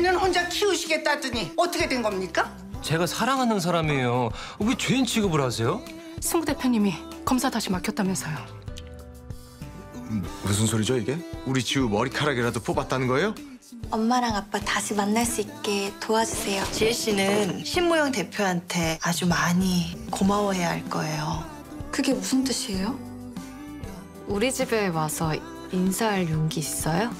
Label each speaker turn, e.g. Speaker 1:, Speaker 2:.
Speaker 1: 애는 혼자 키우시겠다더니 어떻게 된 겁니까?
Speaker 2: 제가 사랑하는 사람이에요. 왜 죄인 취급을 하세요?
Speaker 3: 승우 대표님이 검사 다시 맡겼다면서요.
Speaker 4: 무슨 소리죠 이게? 우리 지우 머리카락이라도 뽑았다는 거예요?
Speaker 5: 엄마랑 아빠 다시 만날 수 있게 도와주세요.
Speaker 6: 지혜 씨는 신무영 대표한테 아주 많이 고마워해야 할 거예요.
Speaker 5: 그게 무슨 뜻이에요?
Speaker 7: 우리 집에 와서 인사할 용기 있어요?